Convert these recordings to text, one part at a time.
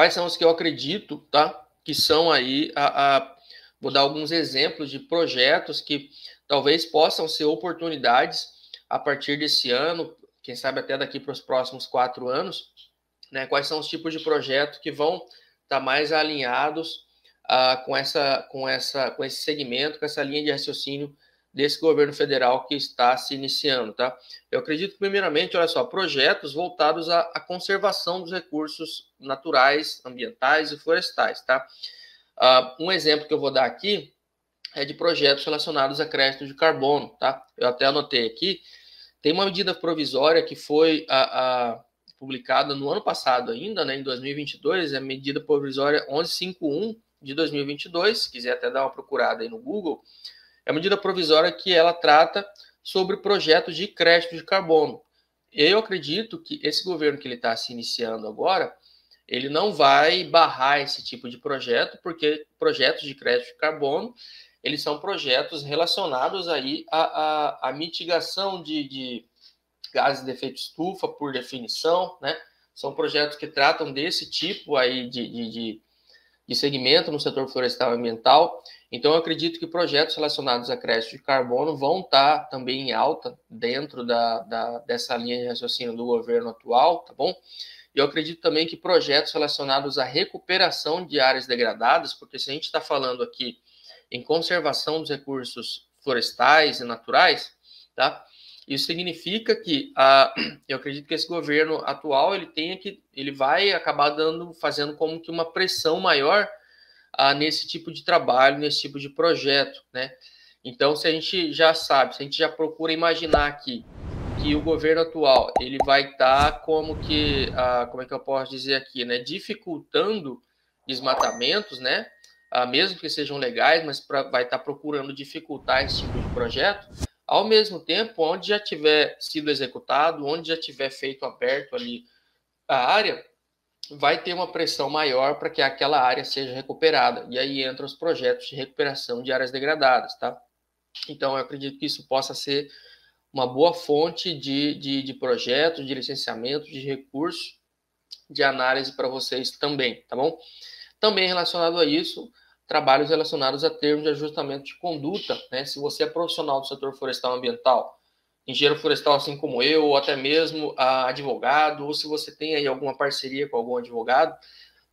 quais são os que eu acredito, tá? Que são aí a, a vou dar alguns exemplos de projetos que talvez possam ser oportunidades a partir desse ano, quem sabe até daqui para os próximos quatro anos, né? Quais são os tipos de projeto que vão estar tá mais alinhados uh, com essa, com essa, com esse segmento, com essa linha de raciocínio desse governo federal que está se iniciando, tá? Eu acredito primeiramente, olha só, projetos voltados à, à conservação dos recursos naturais, ambientais e florestais, tá? Uh, um exemplo que eu vou dar aqui é de projetos relacionados a crédito de carbono, tá? Eu até anotei aqui. Tem uma medida provisória que foi a, a publicada no ano passado ainda, né, em 2022, é a medida provisória 1151 de 2022, se quiser até dar uma procurada aí no Google, é a medida provisória que ela trata sobre projetos de crédito de carbono. Eu acredito que esse governo que ele está se iniciando agora, ele não vai barrar esse tipo de projeto, porque projetos de crédito de carbono, eles são projetos relacionados aí à, à, à mitigação de, de gases de efeito estufa, por definição, né? São projetos que tratam desse tipo aí de, de, de, de segmento no setor florestal e ambiental. Então, eu acredito que projetos relacionados a crédito de carbono vão estar também em alta dentro da, da, dessa linha de raciocínio do governo atual, tá bom? E eu acredito também que projetos relacionados à recuperação de áreas degradadas, porque se a gente está falando aqui em conservação dos recursos florestais e naturais, tá? Isso significa que a, eu acredito que esse governo atual ele tenha que ele vai acabar dando fazendo como que uma pressão maior a, nesse tipo de trabalho, nesse tipo de projeto, né? Então, se a gente já sabe, se a gente já procura imaginar aqui que o governo atual ele vai estar tá como que, a, como é que eu posso dizer aqui, né, dificultando desmatamentos, né? Ah, mesmo que sejam legais, mas pra, vai estar tá procurando dificultar esse tipo de projeto ao mesmo tempo, onde já tiver sido executado, onde já tiver feito aberto ali a área, vai ter uma pressão maior para que aquela área seja recuperada. E aí entram os projetos de recuperação de áreas degradadas, tá? Então, eu acredito que isso possa ser uma boa fonte de, de, de projetos, de licenciamento, de recursos, de análise para vocês também, tá bom? Também relacionado a isso, trabalhos relacionados a termos de ajustamento de conduta, né? Se você é profissional do setor florestal ambiental, engenheiro florestal assim como eu, ou até mesmo advogado, ou se você tem aí alguma parceria com algum advogado,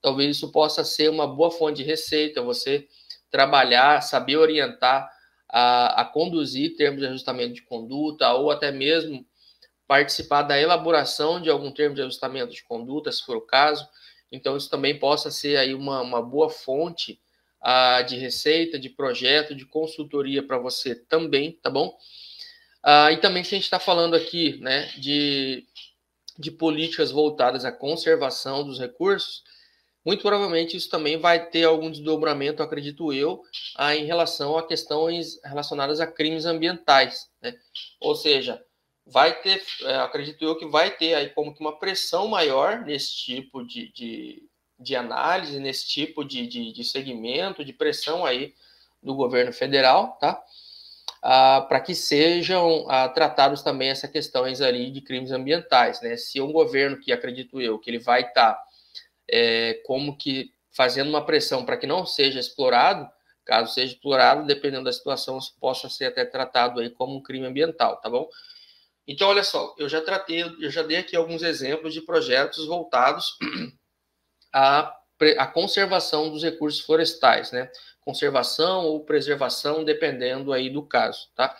talvez isso possa ser uma boa fonte de receita, você trabalhar, saber orientar a, a conduzir termos de ajustamento de conduta, ou até mesmo participar da elaboração de algum termo de ajustamento de conduta, se for o caso. Então, isso também possa ser aí uma, uma boa fonte ah, de receita, de projeto, de consultoria para você também, tá bom? Ah, e também se a gente está falando aqui né, de, de políticas voltadas à conservação dos recursos, muito provavelmente isso também vai ter algum desdobramento, acredito eu, ah, em relação a questões relacionadas a crimes ambientais. Né? Ou seja, vai ter, é, acredito eu que vai ter aí como que uma pressão maior nesse tipo de, de, de análise nesse tipo de, de, de segmento, de pressão aí do governo federal, tá? Para que sejam ah, tratados também essas questões ali de crimes ambientais, né? Se um governo que acredito eu que ele vai estar tá, é, como que fazendo uma pressão para que não seja explorado, caso seja explorado, dependendo da situação, possa ser até tratado aí como um crime ambiental, tá bom? Então, olha só, eu já tratei, eu já dei aqui alguns exemplos de projetos voltados a, a conservação dos recursos florestais, né? Conservação ou preservação, dependendo aí do caso, tá?